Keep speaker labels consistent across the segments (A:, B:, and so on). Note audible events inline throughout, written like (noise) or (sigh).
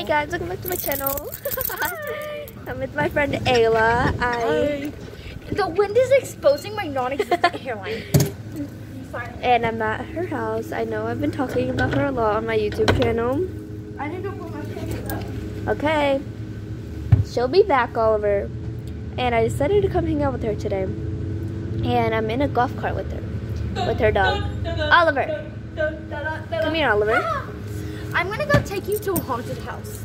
A: Hey guys, welcome back to my channel. (laughs) I'm with my friend Ayla. I
B: The wind is exposing my non-existent (laughs) hairline.
A: and I'm at her house. I know I've been talking about her a lot on my YouTube channel.
B: I didn't know where my was.
A: Okay. She'll be back, Oliver. And I decided to come hang out with her today. And I'm in a golf cart with her. With her dog. (laughs) Oliver. Come here, Oliver.
B: I'm gonna go take you to a haunted house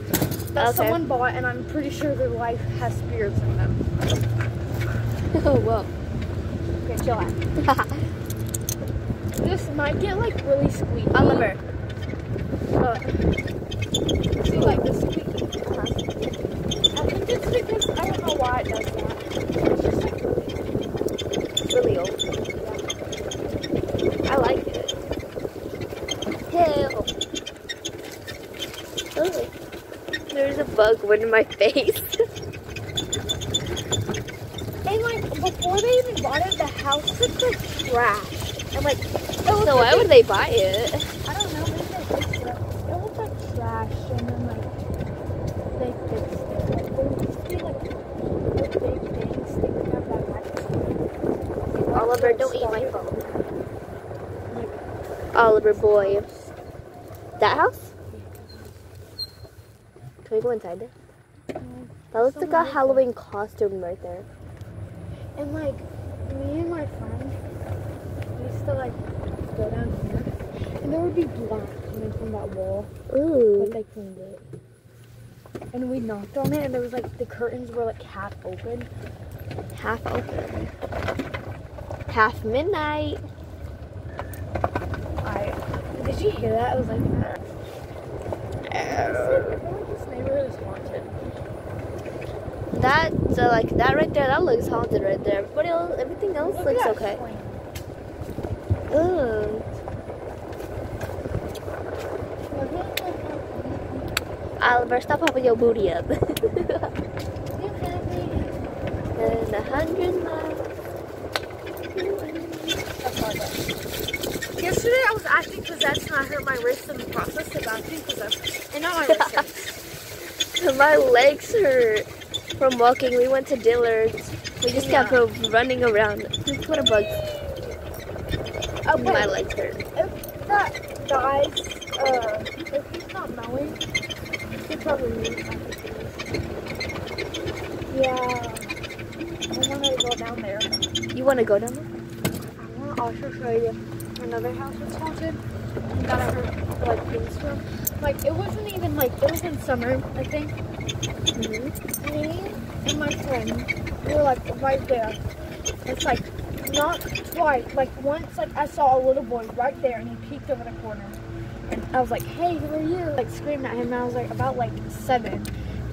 B: that
A: Okay.
B: someone bought, and I'm pretty sure their life has spirits in them.
A: Oh, (laughs) whoa.
B: Okay, chill out. (laughs) This might get like really squeaky.
A: Oliver.
B: But see, like the squeaky. I think it's because I don't know why it does that. It's just like really
A: It's really old. I like it. Hell. Oh, there's a bug went in my face. (laughs)
B: And like before they even bought it, the house looked like trash. And like
A: so
B: like
A: why would they buy it?
B: I don't know, maybe they fixed it. It looked like trash and then like they fixed it. Like there used to be like the big things sticking out that microphone.
A: Oliver, don't eat my phone. Oliver boy. That house? Can we go inside there? That looks like a. Halloween costume right there.
B: and like me and my friend used to like go down here and there would be black coming from that wall. But
A: Ooh.
B: they cleaned it. And we knocked on it and there was like the curtains were like half open.
A: Half open. Half midnight.
B: I did you hear that? It was like I feel like this neighborhood is haunted.
A: That, so like that right there, that looks haunted right there. Everybody else, everything else
B: Look
A: looks okay. Ooh.
B: Look at that.
A: Oliver, stop popping your booty up. (laughs) And a hundred miles.
B: That's not good. Yesterday acting possessed and I hurt my wrist in the process of acting possessed. And now my wrist hurts. (laughs)
A: My legs hurt from walking. We went to Dillard's. We just kept running around. What a bug.
B: Okay.
A: My legs hurt.
B: If that dies, uh, if he's not mowing, should probably move Yeah. I want to go down there.
A: You want to go down there?
B: I want to also show you another house was haunted that I heard like things from. Like it wasn't even like it was in summer, I think.
A: Mm-hmm.
B: Me and my friend we were like right there. It's like not twice, like once like I saw a little boy right there and he peeked over the corner. And I was like, Hey, who are you? Like screaming at him and I was like about like seven.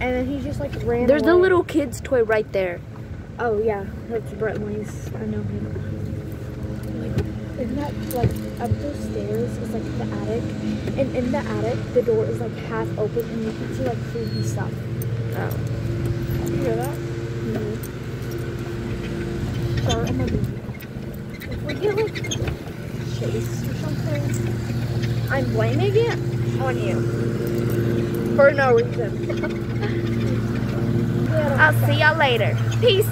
B: And then he just like ran
A: There's the little kid's toy right there.
B: Oh yeah, that's Brentley's. I know him. Like, up those stairs is like the attic, and in the attic the door is like half open and you can see like creepy stuff.
A: Oh.
B: You hear that? Mm-hmm. Sorry, I'm gonna If we get like chased or something, I'm blaming it on you for no reason. (laughs)
A: I'll see y'all later. Peace.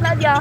A: Love y'all.